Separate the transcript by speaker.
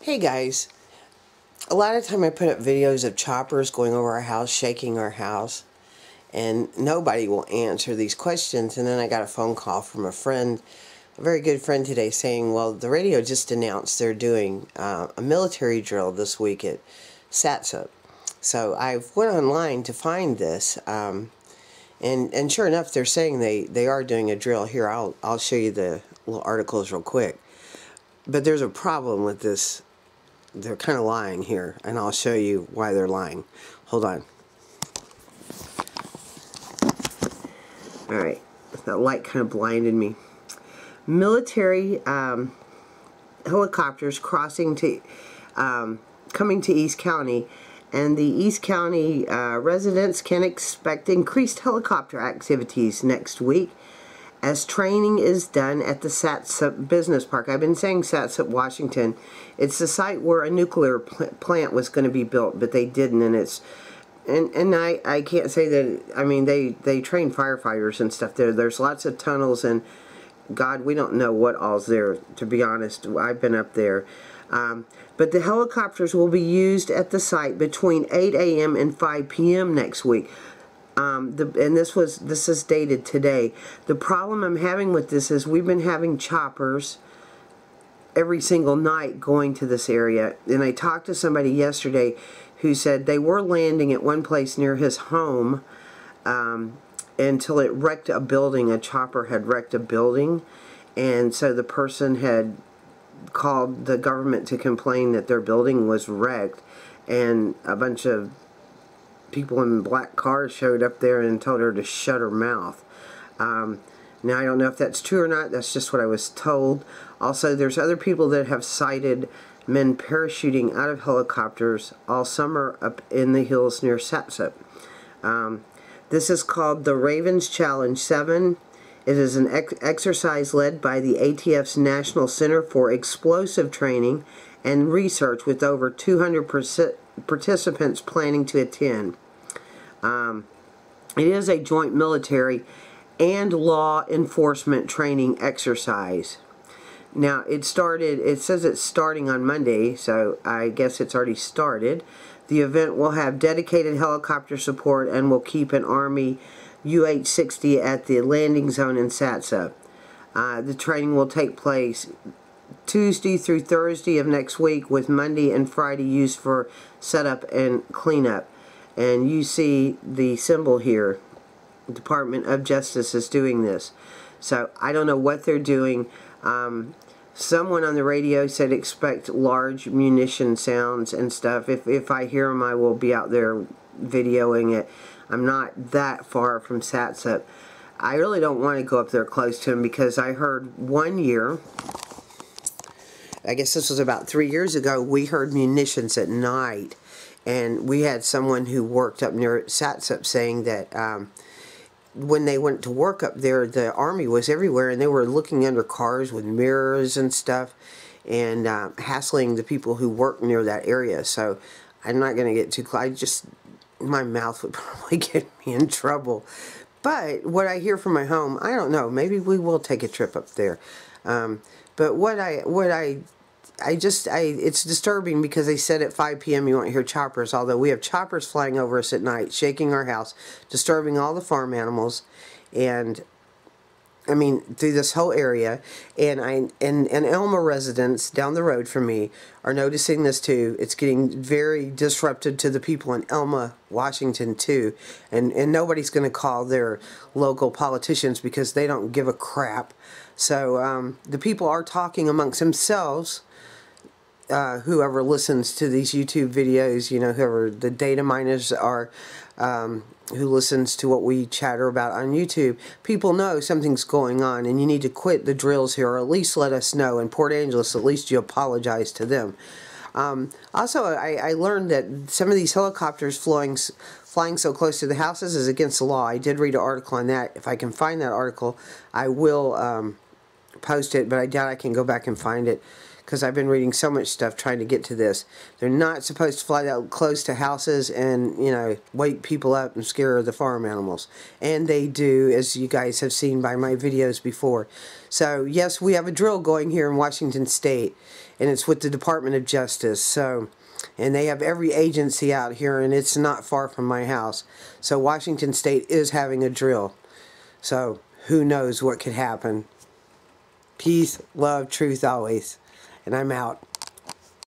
Speaker 1: Hey guys, a lot of time I put up videos of choppers going over our house, shaking our house, and nobody will answer these questions. And then I got a phone call from a friend, a very good friend today, saying, well, the radio just announced they're doing uh, a military drill this week at Satsop. So I went online to find this, um, and and sure enough, they're saying they they are doing a drill. Here, I'll I'll show you the little articles real quick. But there's a problem with this. They're kind of lying here, and I'll show you why they're lying. Hold on. Alright, that light kind of blinded me. Military um, helicopters crossing to, um, coming to East County, and the East County uh, residents can expect increased helicopter activities next week as training is done at the Satsop Business Park. I've been saying Satsop, Washington. It's the site where a nuclear pl plant was going to be built, but they didn't, and it's and and I I can't say that. I mean, they they train firefighters and stuff there. There's lots of tunnels and. God, we don't know what all's there, to be honest. I've been up there. Um, but the helicopters will be used at the site between 8 a.m. and 5 p.m. next week. Um, the, and this was this is dated today. The problem I'm having with this is we've been having choppers every single night going to this area. And I talked to somebody yesterday who said they were landing at one place near his home um, until it wrecked a building. A chopper had wrecked a building. And so the person had called the government to complain that their building was wrecked. And a bunch of people in black cars showed up there and told her to shut her mouth. Um, now, I don't know if that's true or not. That's just what I was told. Also, there's other people that have cited men parachuting out of helicopters all summer up in the hills near Satsop. Um, this is called the Ravens Challenge 7. It is an ex exercise led by the ATF's National Center for Explosive Training and Research with over 200 participants planning to attend. Um, it is a joint military and law enforcement training exercise. Now, it started, it says it's starting on Monday, so I guess it's already started. The event will have dedicated helicopter support and will keep an Army UH-60 at the landing zone in Satsa. Uh, the training will take place Tuesday through Thursday of next week with Monday and Friday used for setup and cleanup. And you see the symbol here. Department of Justice is doing this. So I don't know what they're doing. Um, someone on the radio said expect large munition sounds and stuff. If, if I hear them, I will be out there videoing it. I'm not that far from Satsop. I really don't want to go up there close to him because I heard one year I guess this was about three years ago, we heard munitions at night. And we had someone who worked up near Satsop saying that um, when they went to work up there, the army was everywhere and they were looking under cars with mirrors and stuff and uh, hassling the people who work near that area. So I'm not going to get too close. I just, my mouth would probably get me in trouble. But what I hear from my home, I don't know. Maybe we will take a trip up there. Um, but what I what I I just, I, it's disturbing because they said at 5 p.m. you won't hear choppers, although we have choppers flying over us at night, shaking our house, disturbing all the farm animals, and I mean, through this whole area, and I and, and Elma residents down the road from me are noticing this too. It's getting very disruptive to the people in Elma, Washington too, and and nobody's going to call their local politicians because they don't give a crap. So um, the people are talking amongst themselves uh, whoever listens to these YouTube videos, you know, whoever the data miners are, um, who listens to what we chatter about on YouTube, people know something's going on and you need to quit the drills here or at least let us know. In Port Angeles, at least you apologize to them. Um, also, I, I, learned that some of these helicopters flying, flying so close to the houses is against the law. I did read an article on that. If I can find that article, I will um, post it, but I doubt I can go back and find it because I've been reading so much stuff trying to get to this. They're not supposed to fly that close to houses and, you know, wake people up and scare the farm animals. And they do, as you guys have seen by my videos before. So, yes, we have a drill going here in Washington State, and it's with the Department of Justice. So, and they have every agency out here, and it's not far from my house. So, Washington State is having a drill. So, who knows what could happen. Peace, love, truth always. And I'm out.